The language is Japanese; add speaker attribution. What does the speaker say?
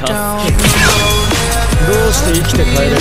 Speaker 1: 助けどうして生きて帰れる？